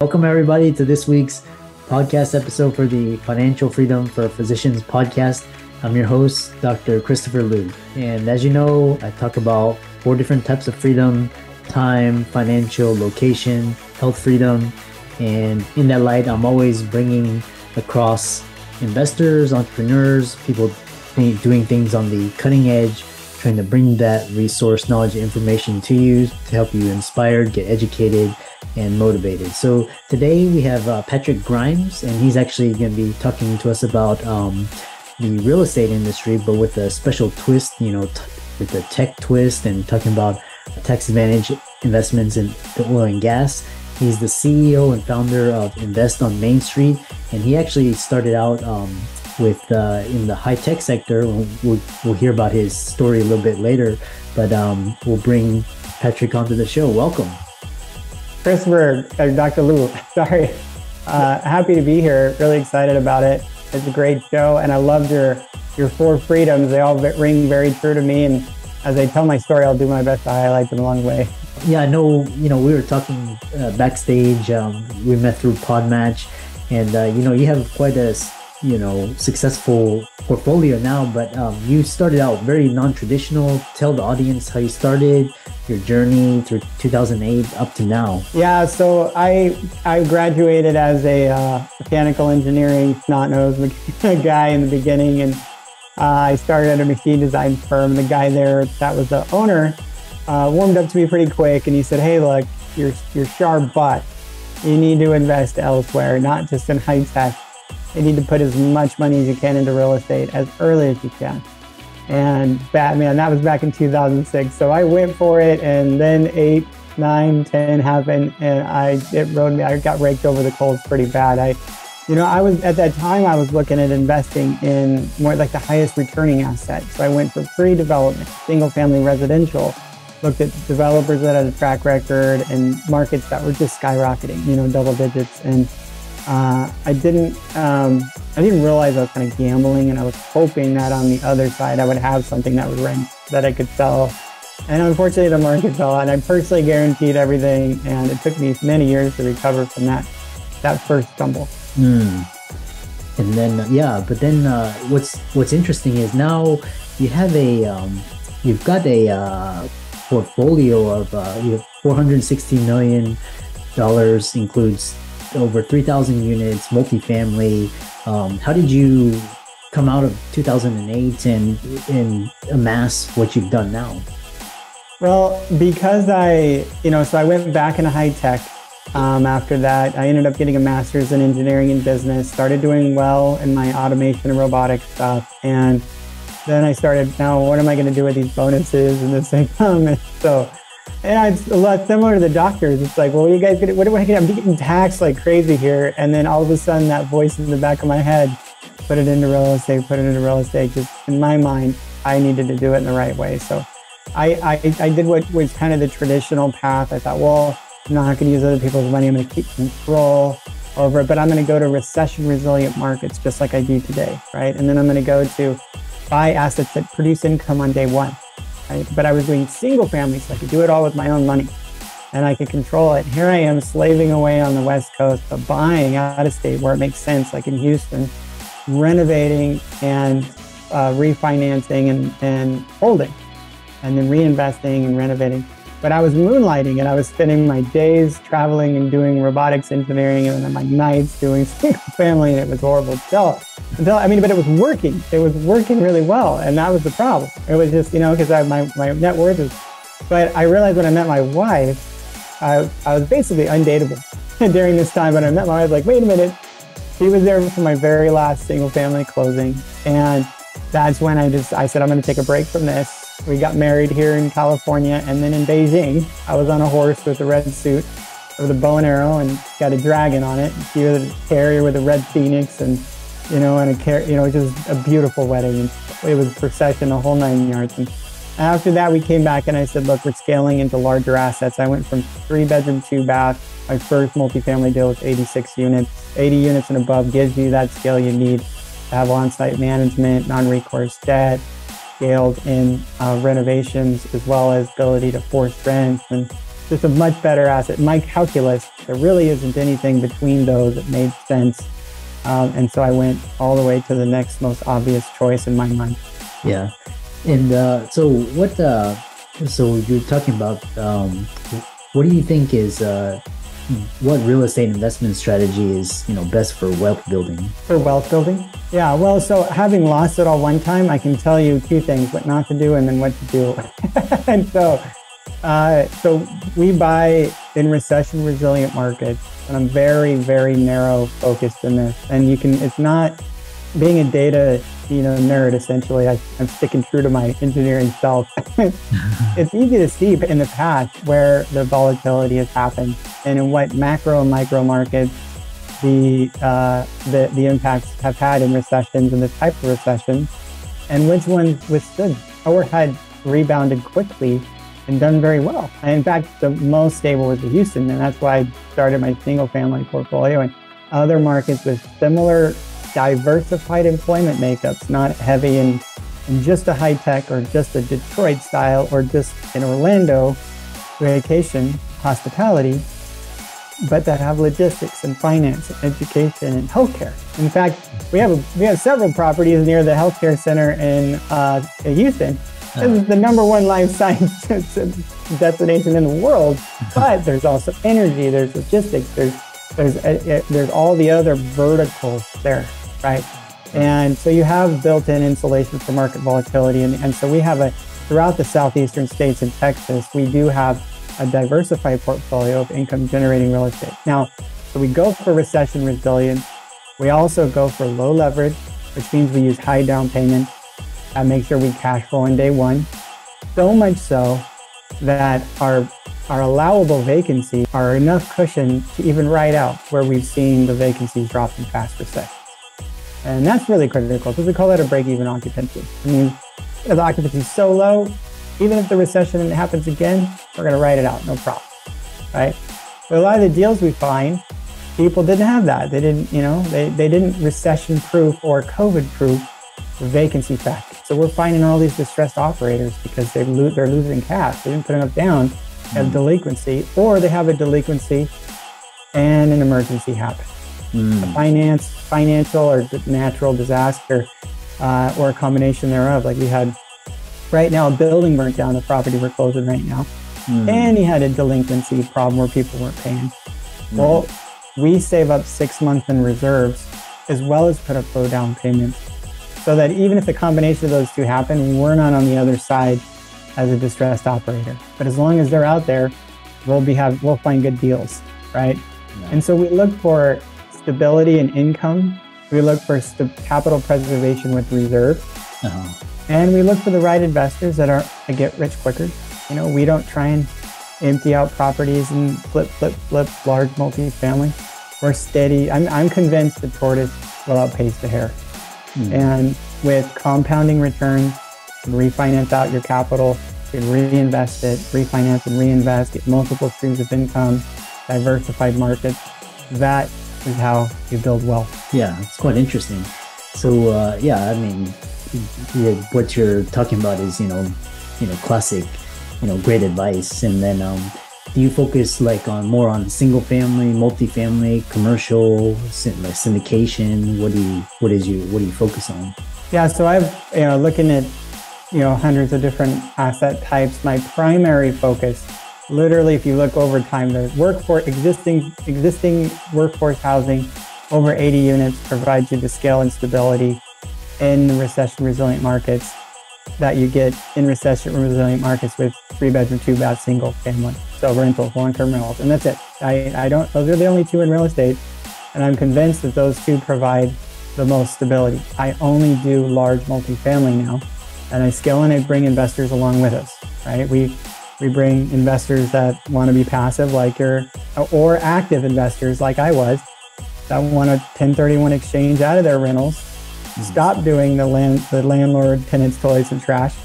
Welcome, everybody, to this week's podcast episode for the Financial Freedom for Physicians podcast. I'm your host, Dr. Christopher Loo. And as you know, I talk about four different types of freedom time, financial, location, health freedom. And in that light, I'm always bringing across investors, entrepreneurs, people doing things on the cutting edge, trying to bring that resource, knowledge, information to you to help you inspired, get educated, and motivated. So today we have uh, Patrick Grimes, and he's actually going to be talking to us about um, the real estate industry, but with a special twist, you know, t- with a tech twist and talking about tax advantage investments in the oil and gas. He's the CEO and founder of Invest on Main Street, and he actually started out um, with uh, in the high tech sector. We'll, we'll, hear about his story a little bit later, but um, we'll bring Patrick onto the show. Welcome. Christopher, uh, Dr. Loo, sorry. Uh, happy to be here. Really excited about it. It's a great show, and I loved your your four freedoms. They all ring very true to me. And as I tell my story, I'll do my best to highlight them along the way. Yeah, I know. You know, we were talking uh, backstage. Um, we met through Podmatch, and uh, you know, you have quite a you know successful portfolio now. But um, you started out very non-traditional. Tell the audience how you started your journey through 2008 up to now? Yeah, so I I graduated as a uh, mechanical engineering snot nose guy in the beginning, and uh, I started at a machine design firm. The guy there that was the owner uh, warmed up to me pretty quick, and he said, "Hey, look, you're you're sharp, but you need to invest elsewhere, not just in high tech. You need to put as much money as you can into real estate as early as you can." and Batman. That was back in 2006. So I went for it, and then eight, nine, ten happened, and I it rode me. I got raked over the coals pretty bad. I, you know, I was at that time I was looking at investing in more like the highest returning assets. So I went for pre-development, single-family residential. Looked at developers that had a track record and markets that were just skyrocketing, you know, double digits, and uh, I didn't um, I didn't realize I was kind of gambling, and I was hoping that on the other side I would have something that would rent that I could sell. And unfortunately, the market fell, and I personally guaranteed everything, and it took me many years to recover from that that first stumble. Mm. And then yeah, but then uh, what's what's interesting is now you have a um, you've got a uh, portfolio of uh, you have 460 million dollars includes over 3,000 units, multifamily. Um, how did you come out of 2008 and, and amass what you've done now? Well, because I, you know, so I went back into high tech. Um, after that, I ended up getting a master's in engineering and business, started doing well in my automation and robotics stuff. And then I started, now what am I going to do with these bonuses and this income? And so and it's a lot similar to the doctors. It's like, well, you guys get what do I get? I'm getting taxed like crazy here. And then all of a sudden that voice in the back of my head, put it into real estate, put it into real estate. Just in my mind, I needed to do it in the right way. So I, I, I did what was kind of the traditional path. I thought, well, I'm not going to use other people's money. I'm going to keep control over it, but I'm going to go to recession resilient markets just like I do today. Right. And then I'm going to go to buy assets that produce income on day one right? But I was doing single family, so I could do it all with my own money and I could control it. Here I am slaving away on the West Coast, but buying out of state where it makes sense, like in Houston, renovating and uh, refinancing and, and holding, and then reinvesting and renovating. But I was moonlighting and I was spending my days traveling and doing robotics engineering and then my nights doing single family, and it was horrible. So until I mean, but it was working. It was working really well, and that was the problem. It was just you know because I my my net worth is. But I realized when I met my wife, I I was basically undateable during this time. When I met my wife, like wait a minute, she was there for my very last single family closing, and that's when I just I said I'm going to take a break from this. We got married here in California, and then in Beijing, I was on a horse with a red suit with a bow and arrow and got a dragon on it. Was a carrier with a red phoenix and you know, and a car- you know, just a beautiful wedding. And It was procession, a whole nine yards. And after that, we came back and I said, look, we're scaling into larger assets. I went from three bedroom, two bath. My first multifamily deal was 86 units. 80 units and above gives you that scale you need to have on-site management, non-recourse debt, scaled in uh, renovations, as well as ability to force rents and just a much better asset. My calculus, there really isn't anything between those that made sense. Um, and so I went all the way to the next most obvious choice in my mind. Yeah. And uh, so what, uh, so you're talking about, um, what do you think is, uh, what real estate investment strategy is, you know, best for wealth building? For wealth building? Yeah. Well, so having lost it all one time, I can tell you two things, what not to do and then what to do. and so, uh, so we buy in recession resilient markets, and I'm very, very narrow focused in this. And you can, it's not being a data, you know, nerd. Essentially, I, am sticking true to my engineering self. it's easy to see in the past where the volatility has happened, and in what macro and micro markets the uh, the the impacts have had in recessions and the type of recessions, and which ones withstood or had rebounded quickly and done very well. In fact, the most stable was the Houston, and that's why I started my single family portfolio and other markets with similar diversified employment makeups, not heavy in, in just a high tech or just a Detroit style or just in Orlando vacation hospitality, but that have logistics and finance and education and healthcare. In fact, we have a, we have several properties near the healthcare center in uh, Houston this is the number one life science destination in the world. But there's also energy, there's logistics, there's there's uh, uh, there's all the other verticals there, right? And so you have built-in insulation for market volatility, and, and so we have a throughout the southeastern states and Texas, we do have a diversified portfolio of income-generating real estate. Now, so we go for recession resilience. We also go for low leverage, which means we use high down payment and make sure we cash flow in day one. So much so that our our allowable vacancy are enough cushion to even ride out where we've seen the vacancies drop in fast recessions. And that's really critical because we call that a break-even occupancy. I mean, if the occupancy is so low, even if the recession happens again, we're going to ride it out, no problem, right? But a lot of the deals we find, people didn't have that. They didn't, you know, they, they didn't recession-proof or COVID-proof the vacancy factor. So we're finding all these distressed operators because they lo- they're losing cash. They didn't put enough down, have mm. delinquency, or they have a delinquency and an emergency happen. Mm. A finance, financial or natural disaster, uh, or a combination thereof. Like we had right now, a building burnt down. The property we're closing right now, mm. and he had a delinquency problem where people weren't paying. Mm. Well, we save up six months in reserves as well as put up low down payments so that even if the combination of those two happen, we're not on the other side as a distressed operator. But as long as they're out there, we'll be have we'll find good deals, right? Yeah. And so we look for stability and income. We look for st- capital preservation with reserve, uh-huh. and we look for the right investors that are that get rich quicker. You know, we don't try and empty out properties and flip, flip, flip large multi-family. We're steady. I'm, I'm convinced the tortoise will outpace the hare. Mm. And with compounding returns, refinance out your capital, you can reinvest it, refinance and reinvest, get multiple streams of income, diversified markets. That is how you build wealth. Yeah, it's quite interesting. So uh, yeah, I mean, what you're talking about is you know, you know, classic, you know, great advice, and then um, do you focus like on more on single family, multifamily, commercial, like syndication? What do you what is you what do you focus on? Yeah, so I've you know looking at you know hundreds of different asset types. My primary focus, literally, if you look over time, the workforce existing existing workforce housing over 80 units provides you the scale and stability in recession resilient markets that you get in recession resilient markets with three bedroom, two bath, single family. So rentals, long-term rentals, and that's it. I, I don't, those are the only two in real estate. And I'm convinced that those two provide the most stability. I only do large multifamily now and I scale and I bring investors along with us, right? We, we bring investors that want to be passive like your, or active investors like I was that want a 1031 exchange out of their rentals mm. stop doing the land the landlord tenants toilets and trash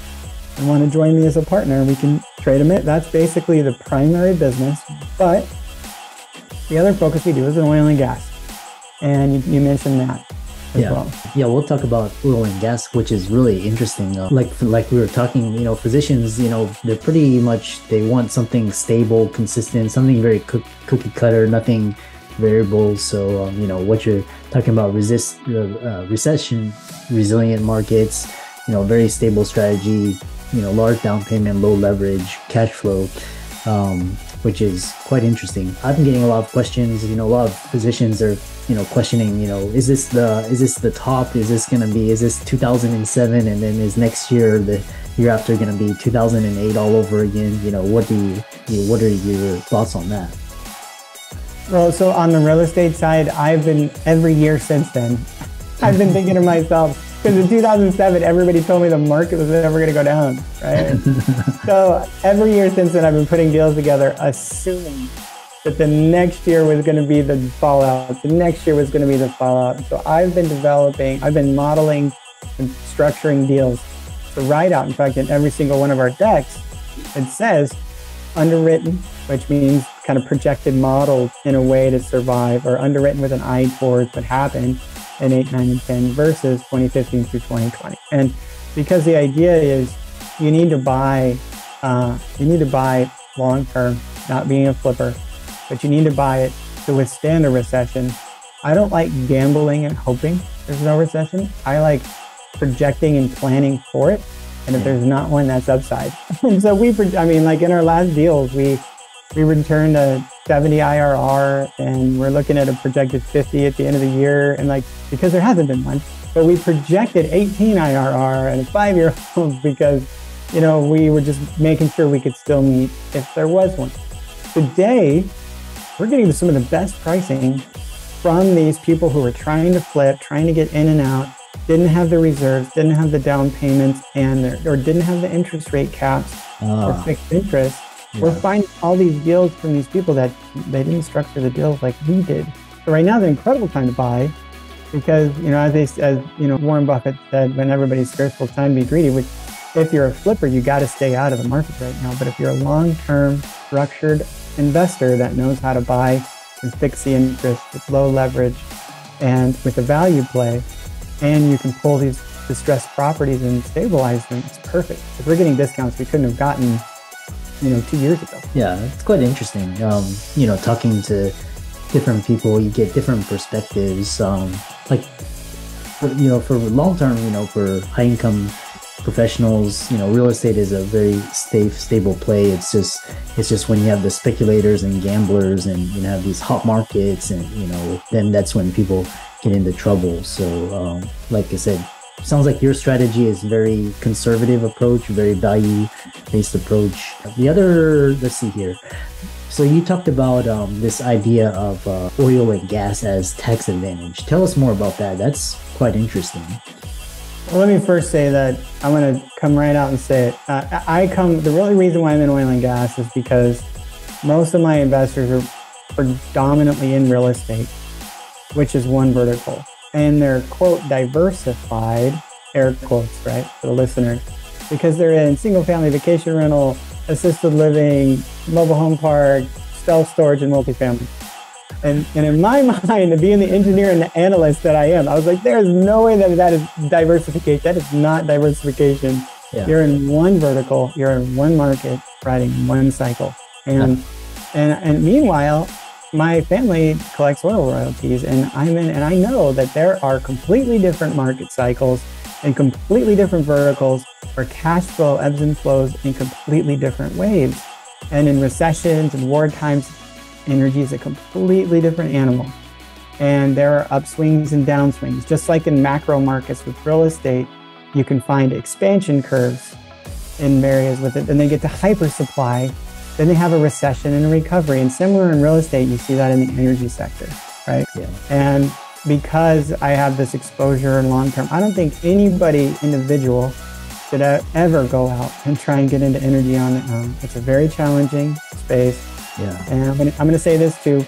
and want to join me as a partner. We can trade them it that's basically the primary business but the other focus we do is in oil and gas. And you, you mentioned that yeah. well. Yeah, we'll talk about oil and gas, which is really interesting. Uh, like like we were talking, you know, physicians, you know, they're pretty much they want something stable, consistent, something very cook, cookie cutter, nothing variable. So um, you know, what you're talking about, resist uh, recession resilient markets, you know, very stable strategy, you know, large down payment, low leverage, cash flow. Um, which is quite interesting. I've been getting a lot of questions. You know, a lot of physicians are, you know, questioning. You know, is this the is this the top? Is this gonna be? Is this 2007? And then is next year the year after gonna be 2008 all over again? You know, what do you, you what are your thoughts on that? Well, so on the real estate side, I've been every year since then. I've been thinking to myself, because in 2007, everybody told me the market was never going to go down, right? so every year since then, I've been putting deals together, assuming that the next year was going to be the fallout. The next year was going to be the fallout. So I've been developing, I've been modeling and structuring deals to write out. In fact, in every single one of our decks, it says underwritten, which means kind of projected modeled in a way to survive, or underwritten with an eye towards what happened in 8, 9, and 10 versus 2015 through 2020. And because the idea is you need to buy, uh, you need to buy long term, not being a flipper, but you need to buy it to withstand a recession. I don't like gambling and hoping there's no recession. I like projecting and planning for it. And if there's not one, that's upside. and so we, I mean, like in our last deals, we we returned a 70 IRR and we're looking at a projected 50 at the end of the year. And like, because there hasn't been one, but we projected 18 IRR and a five year old because, you know, we were just making sure we could still meet if there was one. Today, we're getting some of the best pricing from these people who are trying to flip, trying to get in and out, didn't have the reserves, didn't have the down payments, and or didn't have the interest rate caps or ah. fixed interest yeah. We're finding all these deals from these people that they didn't structure the deals like we did. So right now, is an incredible time to buy because you know, as they, as you know, Warren Buffett said, when everybody's fearful, time to be greedy. Which, if you're a flipper, you got to stay out of the market right now. But if you're a long-term, structured investor that knows how to buy and fix the interest with low leverage and with a value play, and you can pull these distressed properties and stabilize them, it's perfect. If we're getting discounts we couldn't have gotten you know two years ago. Yeah, it's quite interesting. Um, you know, talking to different people, you get different perspectives. Um, like, for, you know, for long term, you know, for high income professionals, you know, real estate is a very safe, stable play. It's just, it's just when you have the speculators and gamblers, and you know, have these hot markets, and you know, then that's when people get into trouble. So, um, like I said, sounds like your strategy is very conservative approach, very value based approach. The other, let's see here. So you talked about um, this idea of uh, oil and gas as tax advantage. Tell us more about that. That's quite interesting. Well, let me first say that I'm going to come right out and say it. Uh, I come. The really reason why I'm in oil and gas is because most of my investors are predominantly in real estate, which is one vertical and they're quote diversified air quotes right for the listeners because they're in single family vacation rental assisted living mobile home park self storage and multifamily and, and in my mind to being the engineer and the analyst that i am i was like there's no way that that is diversification that is not diversification yeah. you're in one vertical you're in one market riding one cycle and yeah. and and meanwhile my family collects oil royalties and I'm in and I know that there are completely different market cycles and completely different verticals where cash flow ebbs and flows in completely different ways. And in recessions and war times, energy is a completely different animal. And there are upswings and downswings. Just like in macro markets with real estate, you can find expansion curves in areas with it. Then they get to hypersupply then they have a recession and a recovery. And similar in real estate, you see that in the energy sector, right? Yeah. And because I have this exposure in long term, I don't think anybody individual should ever go out and try and get into energy on their own. It's a very challenging space. Yeah. And I'm going to say this too.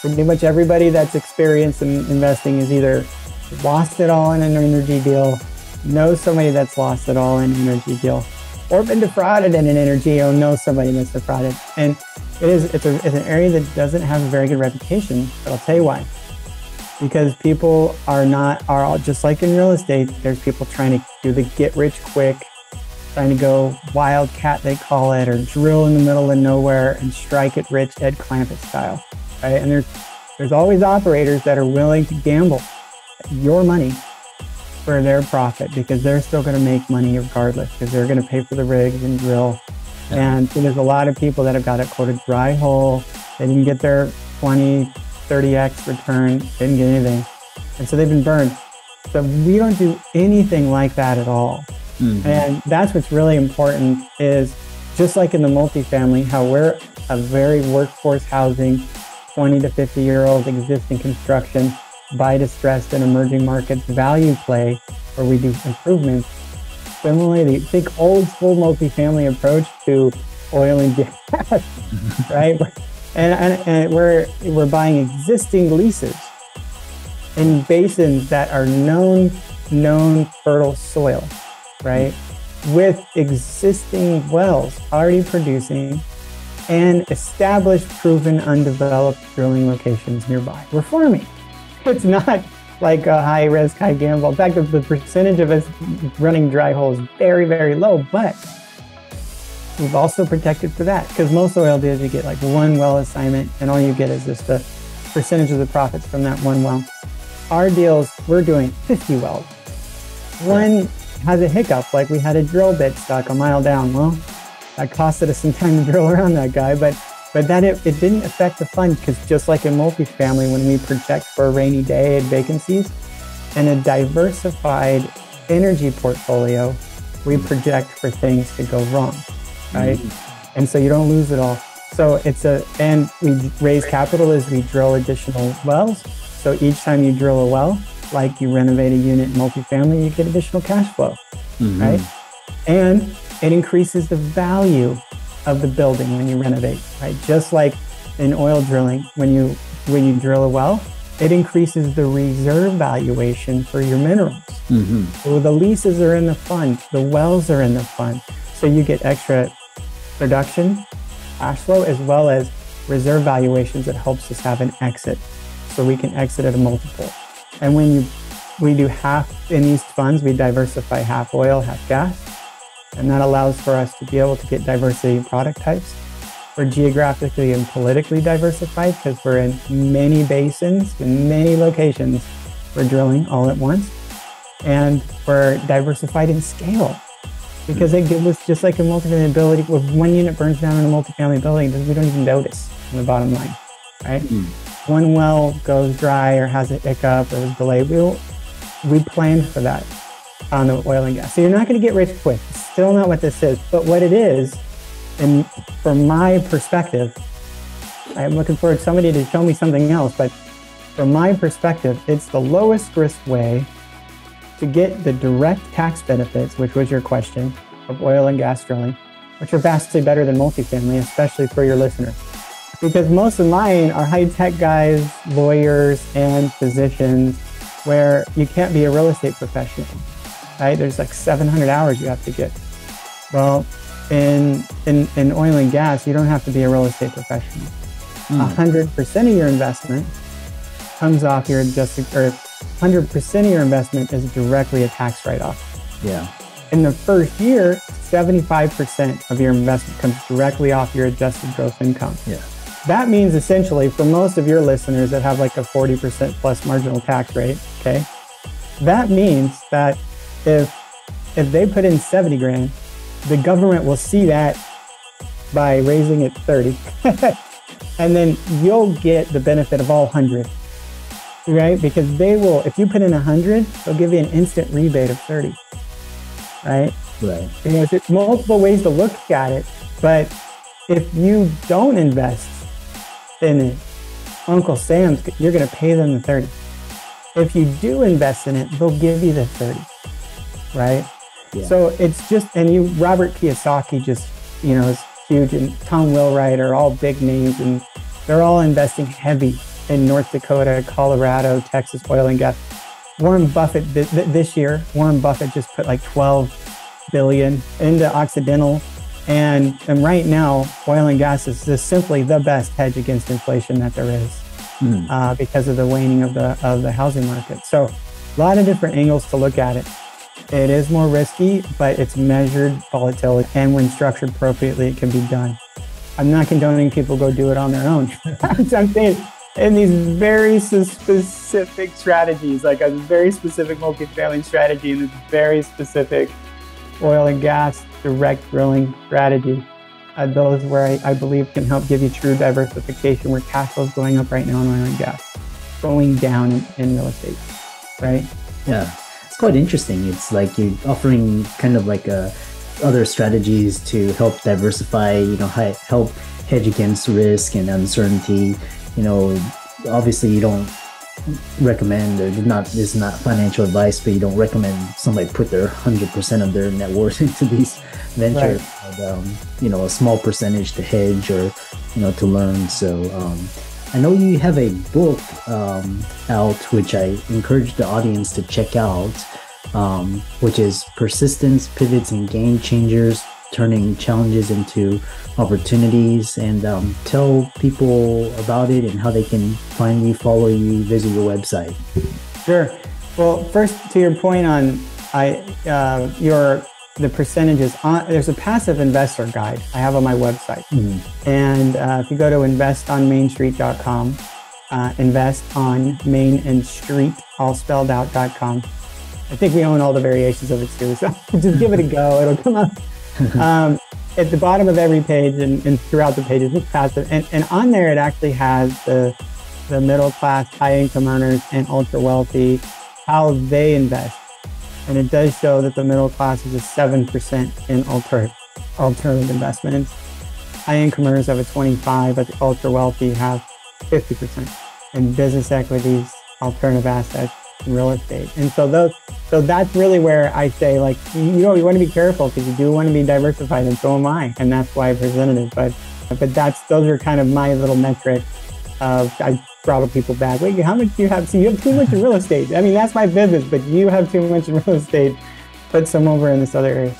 Pretty much everybody that's experienced in investing is either lost it all in an energy deal, knows somebody that's lost it all in an energy deal, or been defrauded in an energy or know somebody that's defrauded. And it is it's, a, it's an area that doesn't have a very good reputation, but I'll tell you why. because people are not are all just like in real estate. There's people trying to do the get rich quick, trying to go wildcat they call it, or drill in the middle of nowhere and strike it rich Jed Clampett style, right? And there's there's always operators that are willing to gamble your money for their profit because they're still going to make money regardless because they're going to pay for the rigs and drill. Yeah. And so there's a lot of people that have got it quoted dry hole. They didn't get their 20, 30x return, didn't get anything. And so they've been burned. So we don't do anything like that at all. Mm-hmm. And that's what's really important is just like in the multifamily, how we're a very workforce housing, 20 to 50 year old existing construction buy distressed and emerging markets value play where we do improvements. Similarly, the big old school multifamily approach to oil and gas, right? And, and, and we're, we're buying existing leases in basins that are known, known fertile soil, right? With existing wells already producing and established, proven, undeveloped drilling locations nearby. We're farming. it's not like a high risk, high gamble. In fact, the percentage of us running dry hole is very, very low, but we've also protected for that because most oil deals you get like one well assignment and all you get is just the percentage of the profits from that one well. Our deals, we're doing 50 wells. One has a hiccup, like we had a drill bit stuck a mile down. Well, that costed us some time to drill around that guy, but but that it, it didn't affect the fund because just like in multifamily, when we project for a rainy day and vacancies, and a diversified energy portfolio, we project for things to go wrong, right? Mm-hmm. And so you don't lose it all. So it's a, and we raise capital as we drill additional wells. So each time you drill a well, like you renovate a unit in multifamily, you get additional cash flow, mm-hmm. right? And it increases the value of the building when you renovate, right? Just like in oil drilling, when you when you drill a well, it increases the reserve valuation for your minerals. Mm-hmm. So the leases are in the fund, the wells are in the fund, so you get extra production, cash flow, as well as reserve valuations that helps us have an exit, so we can exit at a multiple. And when you we do half in these funds, we diversify half oil, half gas and that allows for us to be able to get diversity in product types. We're geographically and politically diversified because we're in many basins, in many locations. We're drilling all at once. And we're diversified in scale because it gives us, just like a multifamily ability, if one unit burns down in a multifamily building, we don't even notice on the bottom line, right? Mm. One well goes dry or has a hiccup or is delayed. We, we planned for that on the oil and gas. So you're not going to get rich quick. It's still not what this is. But what it is, and from my perspective, I'm looking for somebody to show me something else. But from my perspective, it's the lowest risk way to get the direct tax benefits, which was your question, of oil and gas drilling, which are vastly better than multifamily, especially for your listeners. Because most of mine are high tech guys, lawyers, and physicians where you can't be a real estate professional right? There's like 700 hours you have to get. Well, in, in, in oil and gas, you don't have to be a real estate professional. Mm. 100% of your investment comes off your adjusted, or 100% of your investment is directly a tax write off. Yeah. In the first year, 75% of your investment comes directly off your adjusted gross income. Yeah. That means essentially for most of your listeners that have like a 40% plus marginal tax rate, okay, that means that if if they put in 70 grand, the government will see that by raising it 30. and then you'll get the benefit of all 100. Right? Because they will, if you put in 100, they'll give you an instant rebate of 30. Right? Right. You know, there's multiple ways to look at it, but if you don't invest in it, Uncle Sam's, you're going to pay them the 30. If you do invest in it, they'll give you the 30 right? Yeah. So it's just, and you, Robert Kiyosaki just, you know, is huge, and Tom Wheelwright are all big names, and they're all investing heavy in North Dakota, Colorado, Texas oil and gas. Warren Buffett th- th- this year, Warren Buffett just put like 12 billion into Occidental. And, and right now, oil and gas is just simply the best hedge against inflation that there is. mm. uh, because of the waning of the of the housing market. So, a lot of different angles to look at it. It is more risky, but it's measured volatility, and when structured appropriately, it can be done. I'm not condoning people go do it on their own. I'm saying in these very specific strategies, like a very specific multifamily strategy and this very specific oil and gas direct drilling strategy. Uh, those where I, I, believe can help give you true diversification where cash flow is going up right now in oil and gas, going down in, in real estate, right? Yeah, quite interesting. It's like you're offering kind of like a other strategies to help diversify, you know, help hedge against risk and uncertainty. You know, obviously you don't recommend or not this is not financial advice, but you don't recommend somebody put their hundred percent of their net worth into these ventures. Right. But, um, you know, a small percentage to hedge or you know to learn. So um, I know you have a book um, out, which I encourage the audience to check out um, which is persistence, pivots, and game changers, turning challenges into opportunities. And um, tell people about it and how they can find you, follow you, visit your website. Sure. Well, first to your point on I uh, your the percentages on there's a passive investor guide I have on my website, mm-hmm. and uh, if you go to investonmainstreet.com, uh, invest on main and street all spelled out.com I think we own all the variations of it too. So just give it a go. It'll come up. Um, at the bottom of every page and, and throughout the pages, it's passive. And, and on there, it actually has the, the middle class, high income earners, and ultra wealthy, how they invest. And it does show that the middle class is a 7% in alter, alternative investments. High earners have a 25, but the ultra wealthy have 50% in business equities, alternative assets, real estate. And so those, so that's really where I say like, you know, you want to be careful because you do want to be diversified and so am I. And that's why I presented it. But, but that's, those are kind of my little metrics of, I throttle people back. Wait, how much do you have? So you have too much in real estate. I mean, that's my business, but you have too much in real estate. Put some over in this other area.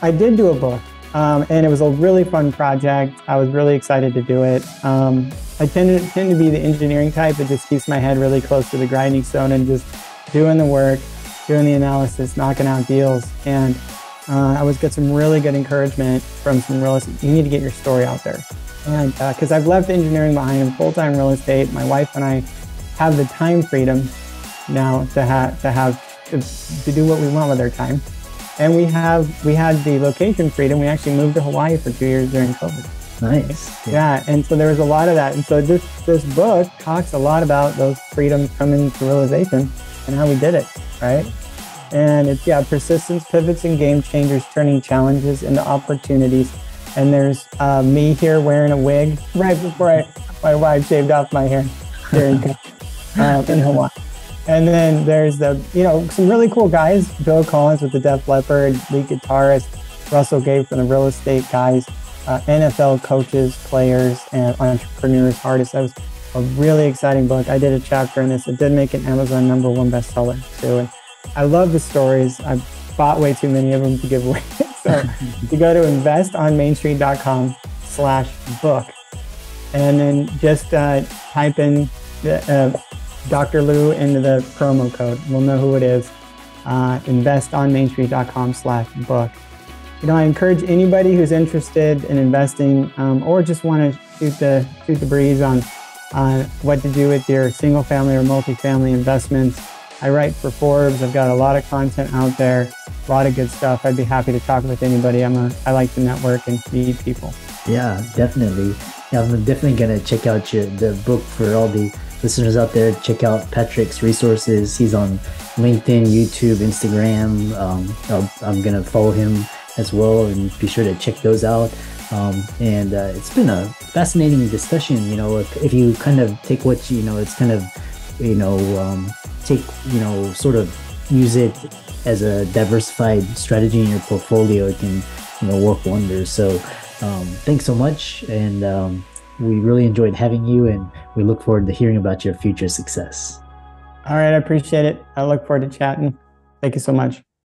I did do a book um, and it was a really fun project. I was really excited to do it. Um, I tend to, tend to be the engineering type that just keeps my head really close to the grinding stone and just doing the work, doing the analysis, knocking out deals. And uh, I was get some really good encouragement from some real estate. You need to get your story out there. And because uh, I've left engineering behind in full-time real estate, my wife and I have the time freedom now to have to have to, to do what we want with our time. And we have we had the location freedom. We actually moved to Hawaii for two years during COVID. Nice. Yeah. yeah. and so there was a lot of that. And so this this book talks a lot about those freedoms coming to realization and how we did it, right? And it's yeah, persistence, pivots, and game changers, turning challenges into opportunities. And there's uh, me here wearing a wig right before I, my wife shaved off my hair during uh, in Hawaii. And then there's the, you know, some really cool guys. Phil Collen with the Def Leppard, lead guitarist, Russell Gray from the real estate guys, uh, NFL coaches, players, and entrepreneurs, artists. That was a really exciting book. I did a chapter in this. It did make an Amazon number one bestseller too. And I love the stories. I bought way too many of them to give away. so you go to investonmainstreet.com slash book and then just uh, type in the, uh, Dr. Loo into the promo code. We'll know who it is. Uh, investonmainstreet.com slash book. You know, I encourage anybody who's interested in investing um, or just want to shoot the shoot the breeze on on what to do with your single family or multifamily investments. I write for Forbes. I've got a lot of content out there, a lot of good stuff. I'd be happy to talk with anybody. I'm a, I like to network and meet people. Yeah, definitely. I'm definitely gonna check out your, the book for all the listeners out there. Check out Patrick's resources. He's on LinkedIn, YouTube, Instagram. Um, I'm gonna follow him as well, and be sure to check those out. Um, and uh, it's been a fascinating discussion. You know, if, if, you kind of take what you know, it's kind of you know um, take you know sort of use it as a diversified strategy in your portfolio. It can you know work wonders. So um, thanks so much, and um, we really enjoyed having you, and we look forward to hearing about your future success. All right, I appreciate it. I look forward to chatting. Thank you so much.